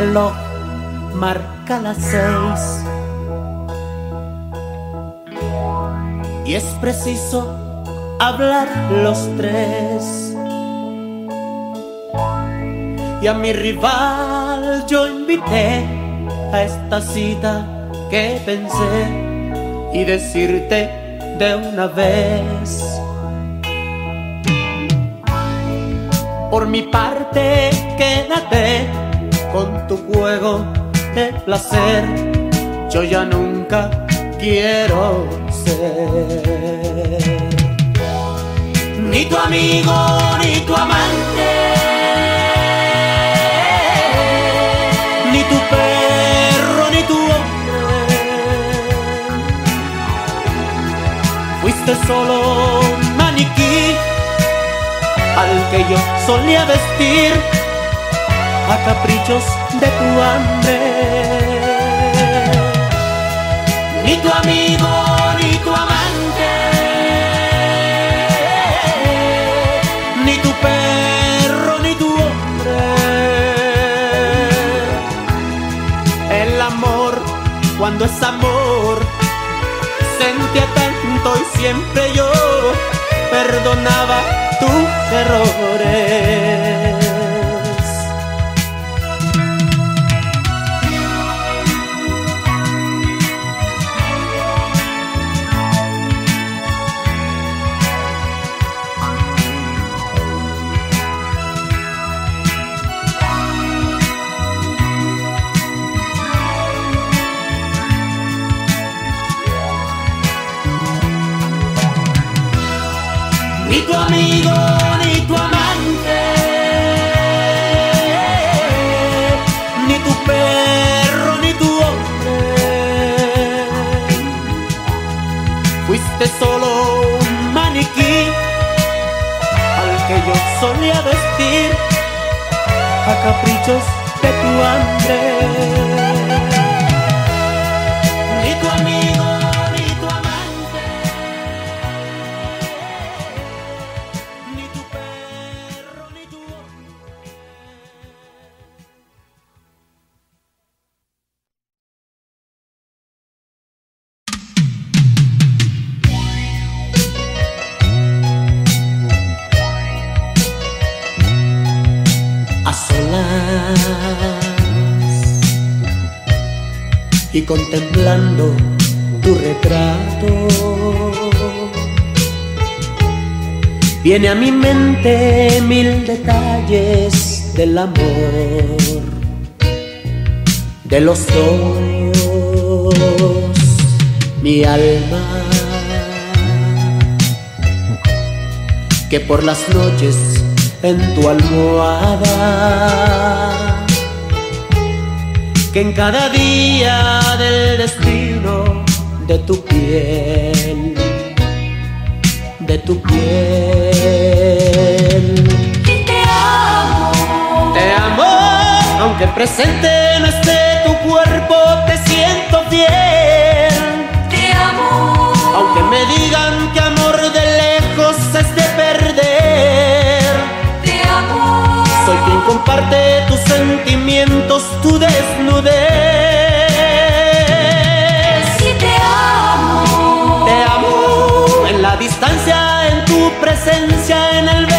reloj marca las seis. Y es preciso hablar los tres. Y a mi rival yo invité a esta cita que pensé y decirte de una vez. Por mi parte, quédate con tu juego de placer. Yo ya nunca quiero ser ni tu amigo ni tu amante, ni tu perro ni tu hombre. Fuiste solo un maniquí al que yo solía vestir a caprichos de tu hambre. Ni tu amigo ni tu amante, ni tu perro ni tu hombre. El amor, cuando es amor, sentía tanto y siempre yo perdonaba tus errores. Ni tu amigo ni tu amante, ni tu perro ni tu hombre. Fuiste solo un maniquí al que yo solía vestir a caprichos de tu hambre. Contemplando tu retrato. Viene a mi mente mil detalles del amor, de los dos, mi alma, que por las noches en tu almohada, que en cada día del destino de tu piel de tu piel. Y te amo, Te amo, aunque presente no esté tu cuerpo, te siento fiel. te amo, Aunque me digan comparte tus sentimientos, tu desnudez. y te amo, Te amo en la distancia, en tu presencia, en el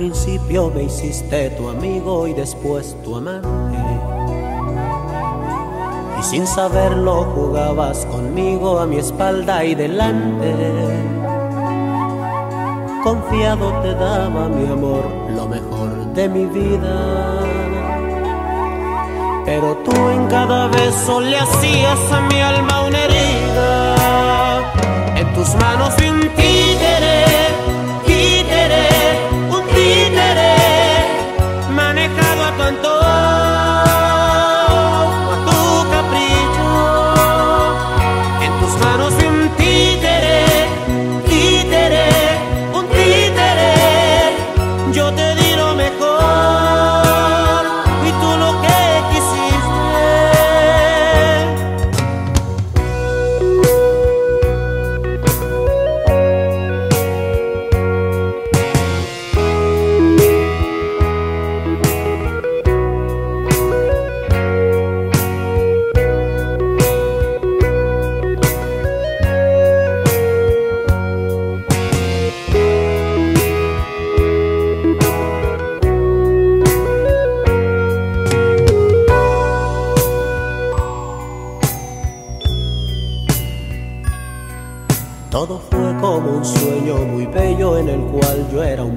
principio me hiciste tu amigo y después tu amante. Y sin saberlo jugabas conmigo a mi espalda y delante. Confiado te daba mi amor, lo mejor de mi vida. Pero tú en cada beso le hacías a mi alma una herida. En tus manos vi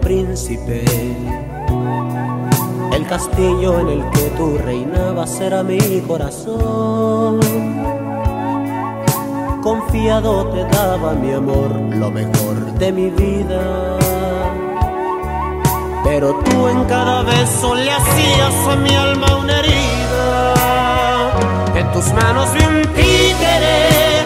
príncipe. El castillo en el que tú reinabas era mi corazón. Confiado te daba mi amor, lo mejor de mi vida. Pero tú en cada beso le hacías a mi alma una herida. En tus manos vi un títere,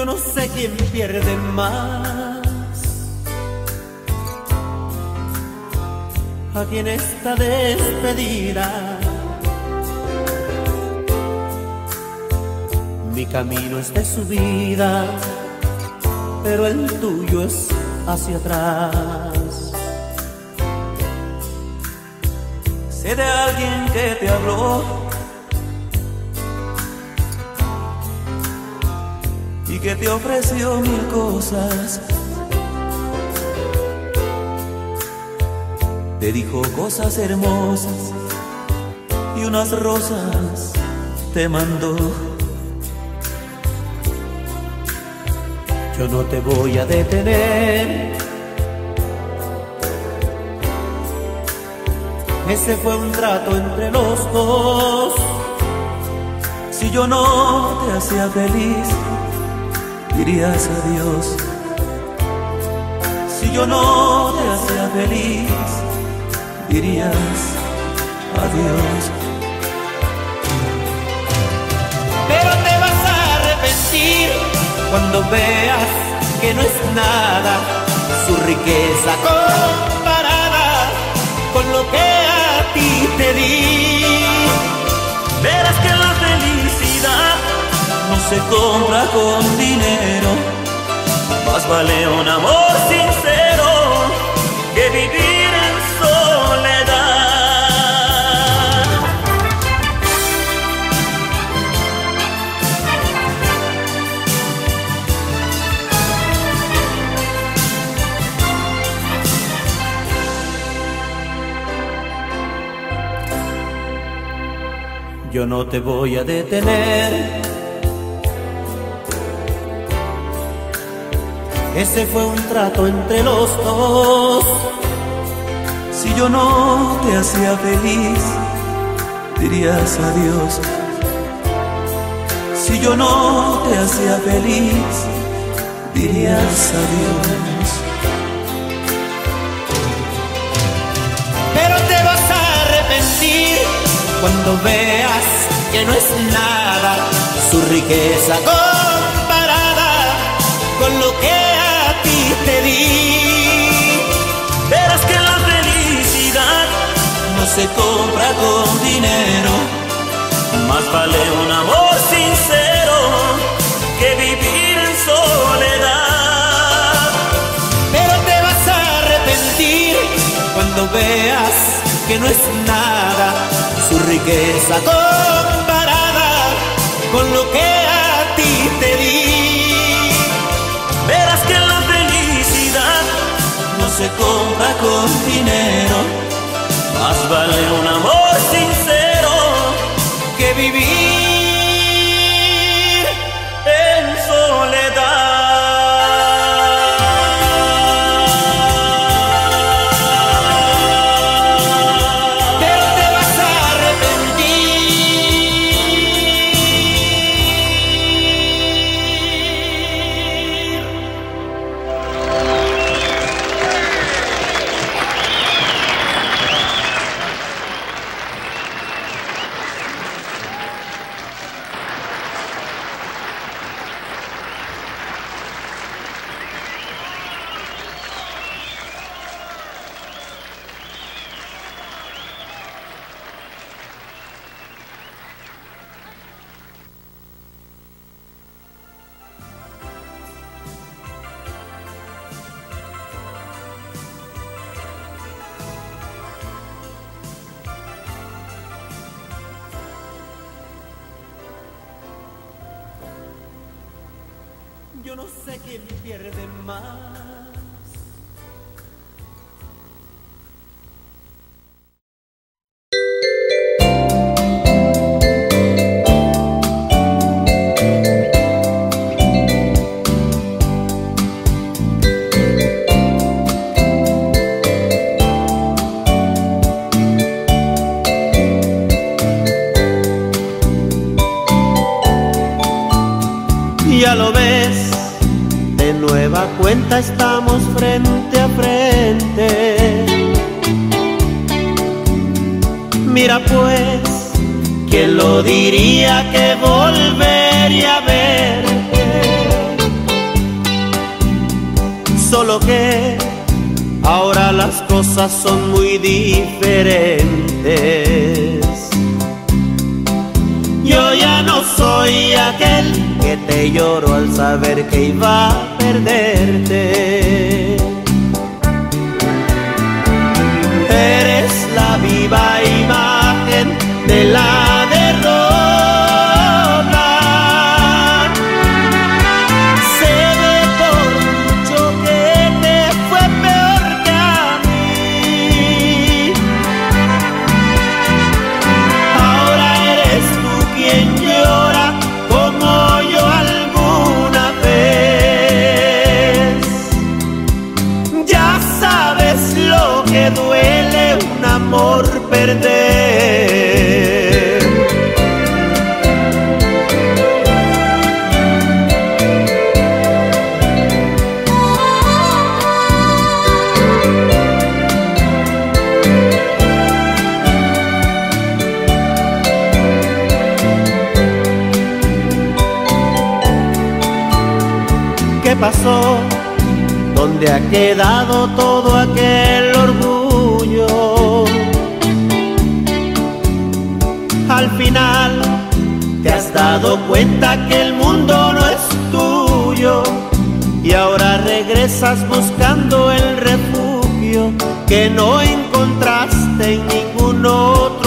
Yo no sé quién pierde más. Aquí en esta despedida. Mi camino es de subida, pero el tuyo es hacia atrás. Sé de alguien que te habló y que te ofreció mil cosas. Te dijo cosas hermosas y unas rosas te mandó. Yo no te voy a detener. Ese fue un trato entre los dos. Si yo no te hacía feliz, dirías adiós. Si yo no te hacía feliz, dirías adiós. Pero te vas a arrepentir cuando veas que no es nada su riqueza comparada con lo que a ti te di. Verás que la felicidad se compra con dinero, más vale un amor sincero que vivir en soledad. Yo no te voy a detener. Ese fue un trato entre los dos. Si yo no te hacía feliz, dirías adiós. Si yo no te hacía feliz, dirías adiós. Pero te vas a arrepentir cuando veas que no es nada su riqueza comparada con lo que te di. Verás que la felicidad no se compra con dinero, más vale un amor sincero que vivir en soledad. Pero te vas a arrepentir cuando veas que no es nada su riqueza comparada con lo que se compra con dinero, más vale un amor Yo no sé quién pierde más. De nueva cuenta estamos frente a frente. Mira pues, ¿quién lo diría que volvería a verte? Solo que ahora las cosas son muy diferentes. Yo ya no soy aquel que te lloro al saber que iba a perderte. Eres la viva imagen de la quedado todo aquel orgullo? Al final te has dado cuenta que el mundo no es tuyo y ahora regresas buscando el refugio que no encontraste en ningún otro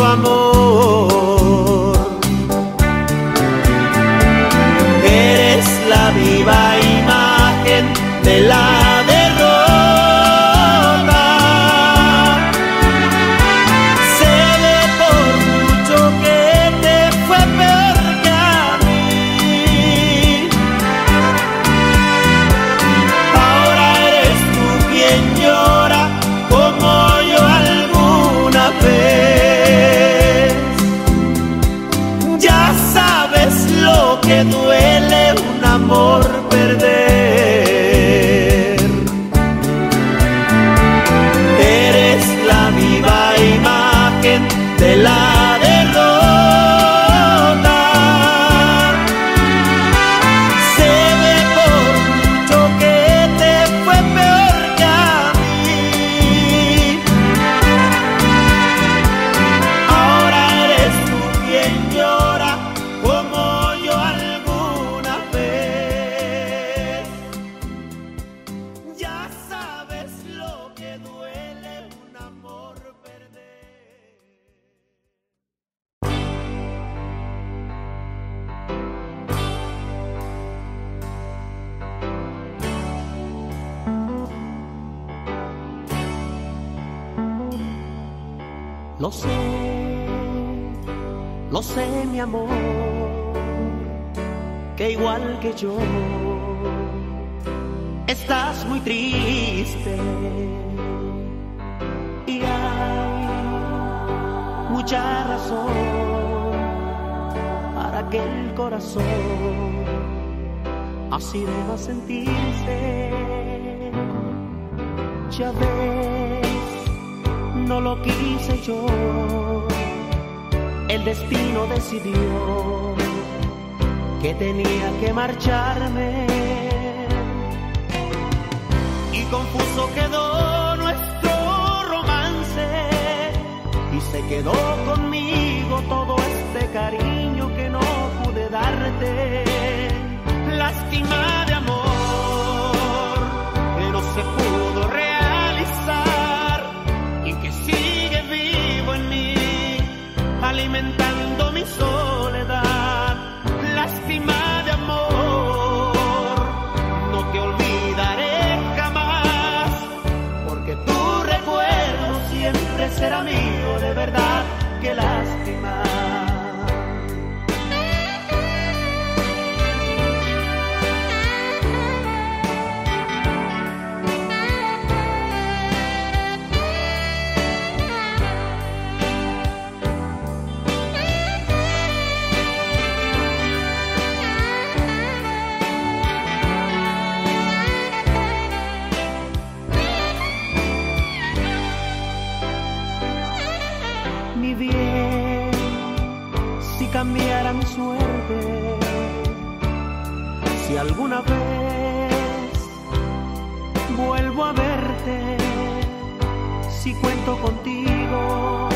estás muy triste. Y hay mucha razón para que el corazón así deba sentirse. Ya ves, no lo quise yo, el destino decidió que tenía que marcharme. Y confuso quedó nuestro romance y se quedó conmigo todo este cariño que no pude darte. Lástima de amor que no se pudo realizar y que sigue vivo en mí, alimentando siempre será mío, de verdad, que lástima. Alguna vez vuelvo a verte, si cuento contigo,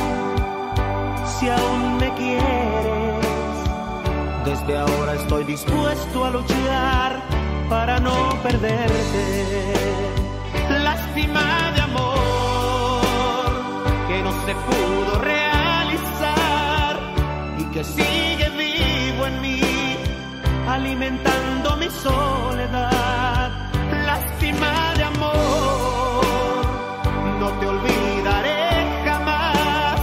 si aún me quieres, desde ahora estoy dispuesto a luchar para no perderte. Lástima de amor que no se pudo realizar y que mí, alimentando mi soledad. Lástima de amor, no te olvidaré jamás,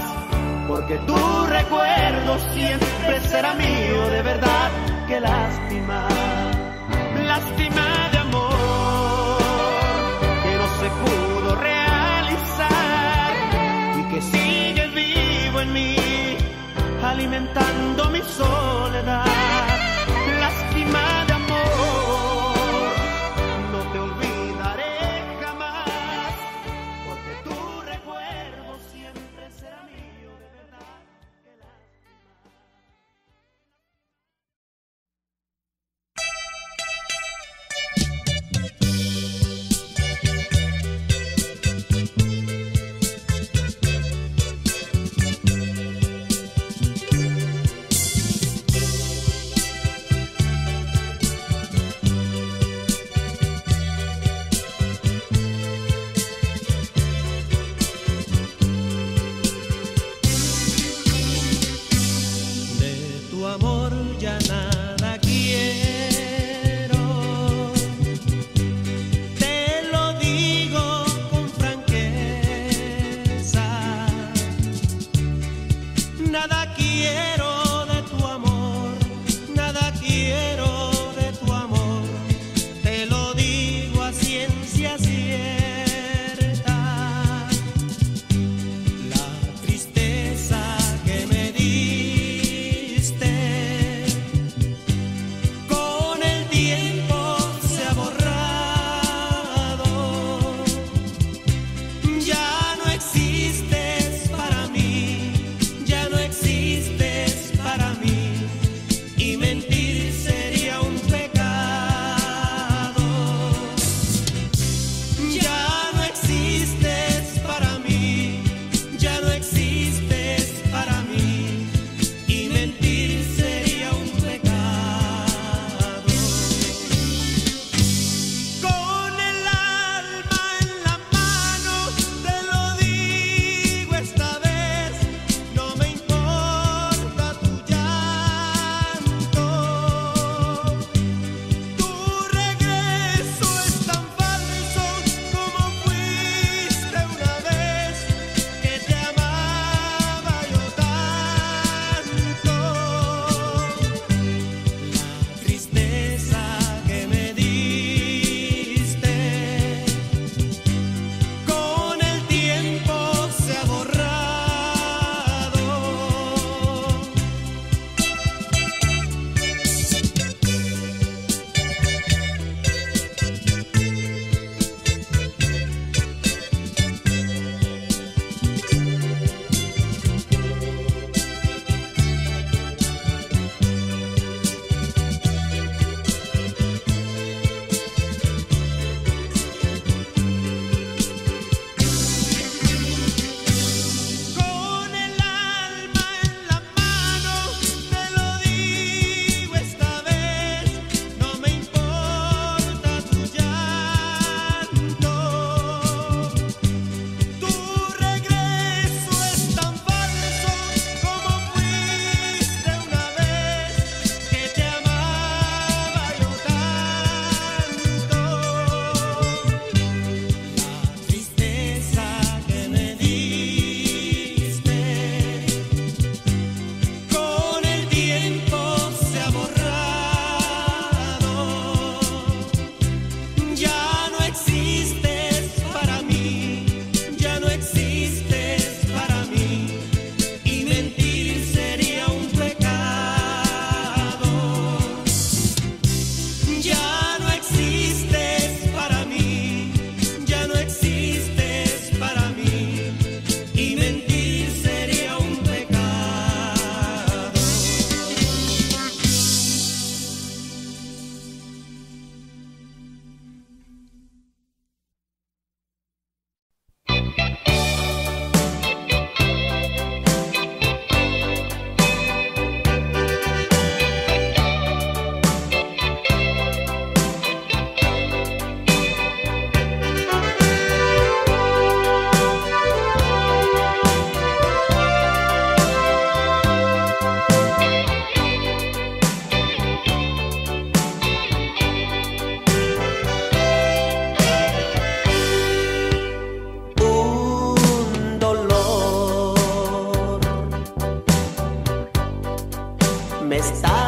porque tu recuerdo siempre será mío, de verdad, que lástima. Lástima de amor que no se pudo realizar y que sigue vivo en mí, alimentando mi soledad. Está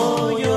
no puedo